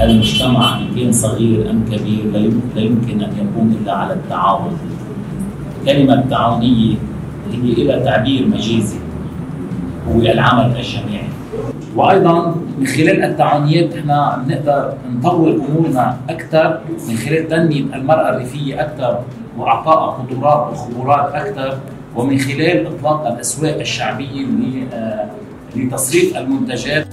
المجتمع إن كان صغير أم كبير لا يمكن أن يكون إلا على التعاون. كلمة تعاونية هي لها تعبير مجازي هو العمل الجماعي. وأيضا من خلال التعاونيات إحنا بنقدر نطور أمورنا أكثر من خلال تنمية المرأة الريفية أكثر واعطائها قدرات وخبرات أكثر ومن خلال إطلاق الأسواق الشعبية آه، لتصريف المنتجات